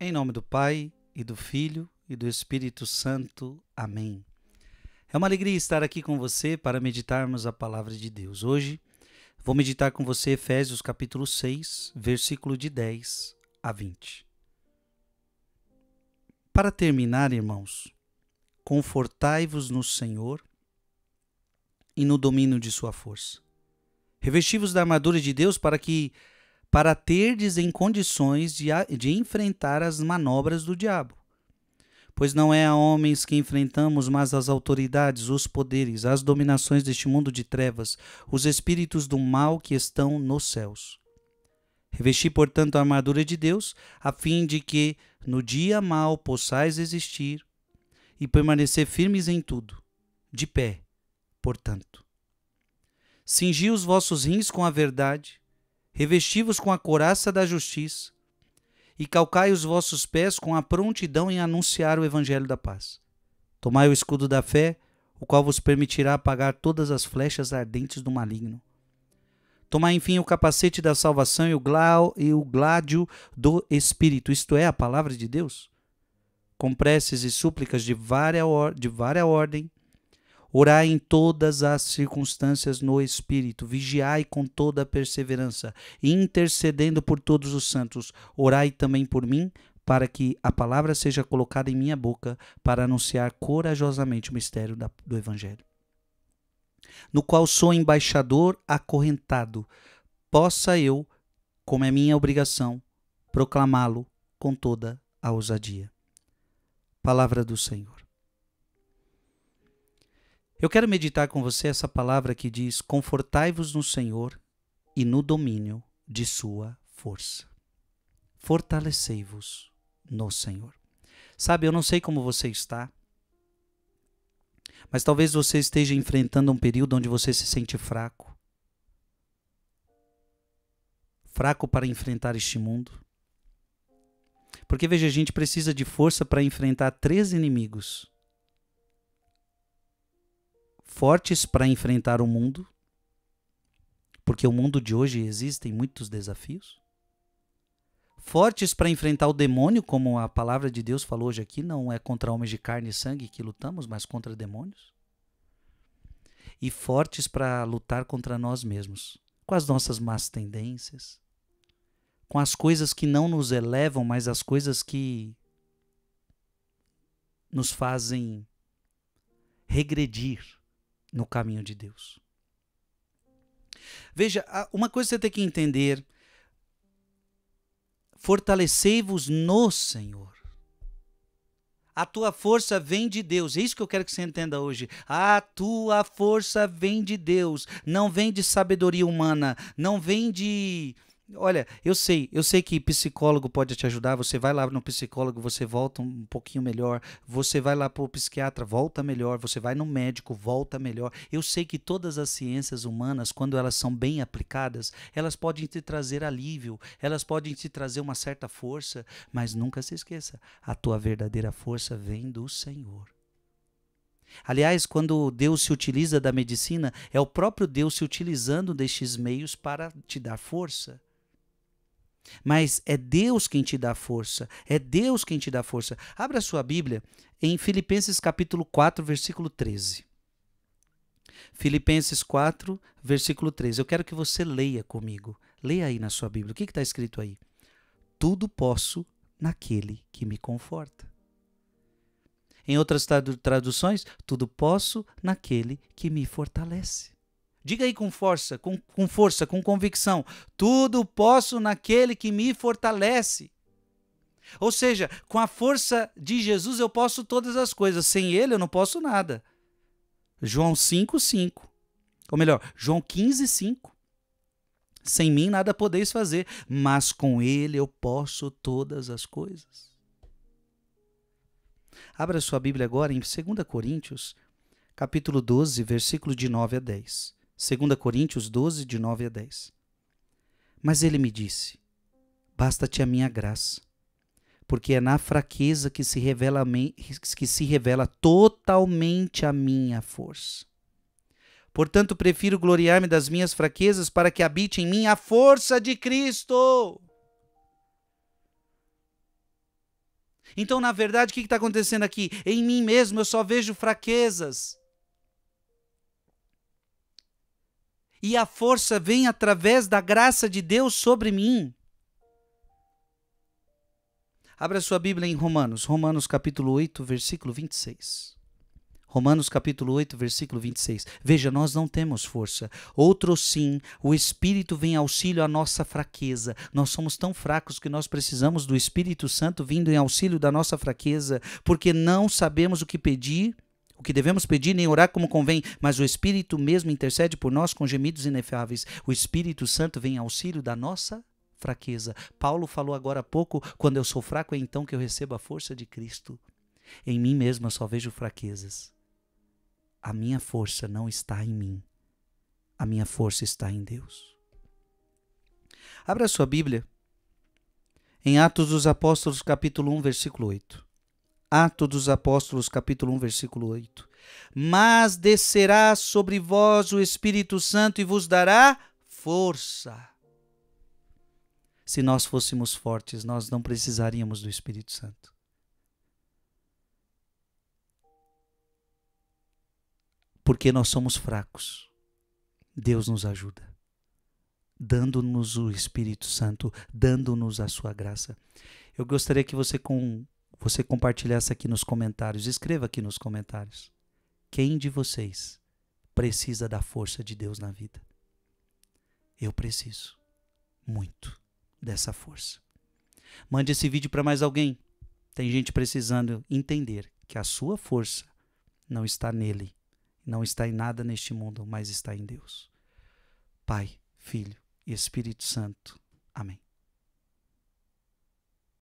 Em nome do Pai, e do Filho, e do Espírito Santo. Amém. É uma alegria estar aqui com você para meditarmos a palavra de Deus. Hoje vou meditar com você Efésios capítulo 6, versículo de 10 a 20. Para terminar, irmãos, confortai-vos no Senhor e no domínio de sua força. Revesti-vos da armadura de Deus para que para terdes em condições de, de enfrentar as manobras do diabo. Pois não é a homens que enfrentamos, mas as autoridades, os poderes, as dominações deste mundo de trevas, os espíritos do mal que estão nos céus. Revesti, portanto, a armadura de Deus, a fim de que, no dia mal, possais existir e permanecer firmes em tudo, de pé, portanto. Cingi os vossos rins com a verdade, revesti-vos com a coraça da justiça e calcai os vossos pés com a prontidão em anunciar o evangelho da paz. Tomai o escudo da fé, o qual vos permitirá apagar todas as flechas ardentes do maligno. Tomai, enfim, o capacete da salvação e o, glau, e o gládio do Espírito, isto é, a palavra de Deus. Com preces e súplicas de várias, várias ordem, Orai em todas as circunstâncias no Espírito, vigiai com toda a perseverança, intercedendo por todos os santos. Orai também por mim, para que a palavra seja colocada em minha boca, para anunciar corajosamente o mistério do Evangelho. No qual sou embaixador acorrentado, possa eu, como é minha obrigação, proclamá-lo com toda a ousadia. Palavra do Senhor. Eu quero meditar com você essa palavra que diz: Confortai-vos no Senhor e no domínio de Sua força. Fortalecei-vos no Senhor. Sabe, eu não sei como você está, mas talvez você esteja enfrentando um período onde você se sente fraco fraco para enfrentar este mundo. Porque veja, a gente precisa de força para enfrentar três inimigos fortes para enfrentar o mundo, porque o mundo de hoje existem muitos desafios. Fortes para enfrentar o demônio, como a palavra de Deus falou hoje aqui, não é contra homens de carne e sangue que lutamos, mas contra demônios. E fortes para lutar contra nós mesmos, com as nossas más tendências, com as coisas que não nos elevam, mas as coisas que nos fazem regredir no caminho de Deus. Veja, uma coisa você tem que entender: fortalecei-vos no Senhor. A tua força vem de Deus. É isso que eu quero que você entenda hoje. A tua força vem de Deus. Não vem de sabedoria humana. Não vem de Olha, eu sei, eu sei que psicólogo pode te ajudar. Você vai lá no psicólogo, você volta um pouquinho melhor. Você vai lá para o psiquiatra, volta melhor. Você vai no médico, volta melhor. Eu sei que todas as ciências humanas, quando elas são bem aplicadas, elas podem te trazer alívio, elas podem te trazer uma certa força, mas nunca se esqueça: a tua verdadeira força vem do Senhor. Aliás, quando Deus se utiliza da medicina, é o próprio Deus se utilizando destes meios para te dar força. Mas é Deus quem te dá força. É Deus quem te dá força. Abra sua Bíblia em Filipenses capítulo 4, versículo 13. Filipenses 4, versículo 13. Eu quero que você leia comigo. Leia aí na sua Bíblia. O que está escrito aí? Tudo posso naquele que me conforta. Em outras traduções, tudo posso naquele que me fortalece. Diga aí com força, com, com força, com convicção. Tudo posso naquele que me fortalece. Ou seja, com a força de Jesus eu posso todas as coisas. Sem ele eu não posso nada. João 5, 5. Ou melhor, João 15, 5. Sem mim nada podeis fazer, mas com ele eu posso todas as coisas. Abra sua Bíblia agora em 2 Coríntios, capítulo 12, versículo de 9 a 10. 2 Coríntios 12, de 9 a 10. Mas ele me disse: Basta-te a minha graça, porque é na fraqueza que se revela, que se revela totalmente a minha força. Portanto, prefiro gloriar-me das minhas fraquezas para que habite em mim a força de Cristo. Então, na verdade, o que está acontecendo aqui? Em mim mesmo eu só vejo fraquezas. E a força vem através da graça de Deus sobre mim. Abra sua Bíblia em Romanos, Romanos capítulo 8, versículo 26. Romanos capítulo 8, versículo 26. Veja, nós não temos força. Outro sim, o Espírito vem auxílio à nossa fraqueza. Nós somos tão fracos que nós precisamos do Espírito Santo vindo em auxílio da nossa fraqueza, porque não sabemos o que pedir, que devemos pedir, nem orar como convém, mas o Espírito mesmo intercede por nós com gemidos inefáveis. O Espírito Santo vem em auxílio da nossa fraqueza. Paulo falou agora há pouco: quando eu sou fraco, é então que eu recebo a força de Cristo. Em mim mesmo eu só vejo fraquezas a minha força não está em mim. A minha força está em Deus. Abra sua Bíblia em Atos dos Apóstolos, capítulo 1, versículo 8. Atos dos Apóstolos, capítulo 1, versículo 8. Mas descerá sobre vós o Espírito Santo e vos dará força. Se nós fôssemos fortes, nós não precisaríamos do Espírito Santo. porque nós somos fracos. Deus nos ajuda, dando-nos o Espírito Santo, dando-nos a sua graça. Eu gostaria que você com você compartilhasse aqui nos comentários, escreva aqui nos comentários. Quem de vocês precisa da força de Deus na vida? Eu preciso muito dessa força. Mande esse vídeo para mais alguém. Tem gente precisando entender que a sua força não está nele, não está em nada neste mundo, mas está em Deus. Pai, Filho e Espírito Santo. Amém.